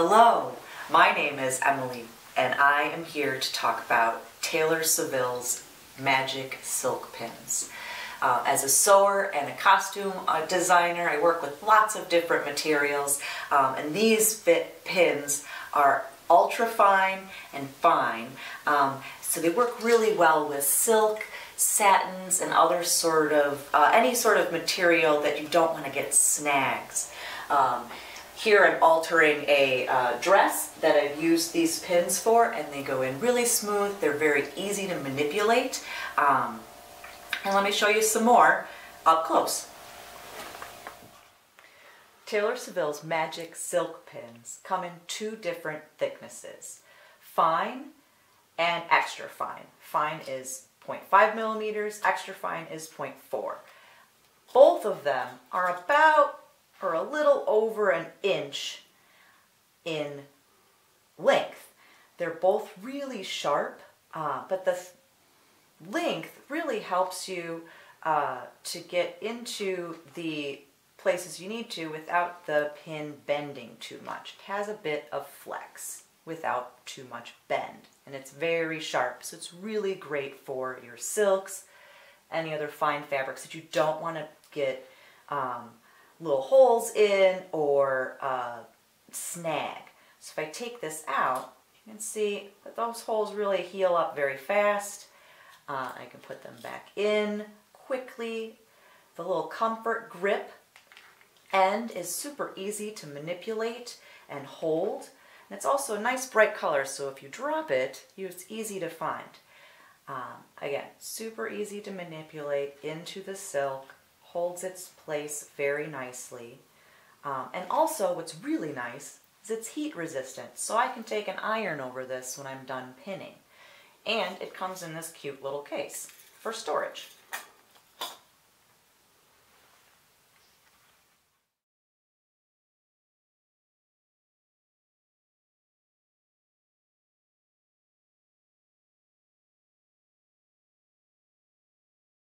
Hello, my name is Emily and I am here to talk about Taylor Seville's Magic Silk Pins. Uh, as a sewer and a costume uh, designer, I work with lots of different materials um, and these fit pins are ultra fine and fine. Um, so they work really well with silk, satins, and other sort of, uh, any sort of material that you don't want to get snags. Um, here I'm altering a uh, dress that I've used these pins for and they go in really smooth. They're very easy to manipulate. Um, and let me show you some more up close. Taylor Seville's Magic Silk Pins come in two different thicknesses, fine and extra fine. Fine is 0.5 millimeters, extra fine is 0.4. Both of them are about over an inch in length. They're both really sharp, uh, but the length really helps you uh, to get into the places you need to without the pin bending too much. It has a bit of flex without too much bend and it's very sharp so it's really great for your silks any other fine fabrics that you don't want to get um, little holes in or uh, snag. So if I take this out, you can see that those holes really heal up very fast. Uh, I can put them back in quickly. The little comfort grip end is super easy to manipulate and hold. And it's also a nice bright color, so if you drop it, it's easy to find. Um, again, super easy to manipulate into the silk holds its place very nicely. Um, and also what's really nice is it's heat resistant, so I can take an iron over this when I'm done pinning. And it comes in this cute little case for storage.